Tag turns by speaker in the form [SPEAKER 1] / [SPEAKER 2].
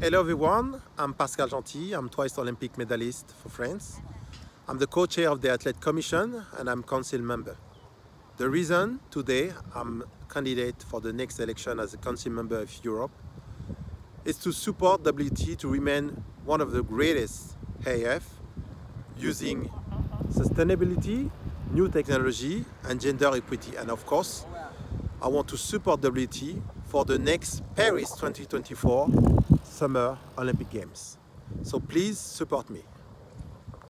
[SPEAKER 1] Hello everyone, I'm Pascal Gentil, I'm twice Olympic medalist for France. I'm the co-chair of the Athlete Commission and I'm council member. The reason today I'm candidate for the next election as a council member of Europe is to support WT to remain one of the greatest IF using sustainability, new technology and gender equity. And of course, I want to support WT for the next Paris 2024 Summer Olympic Games. So please support me.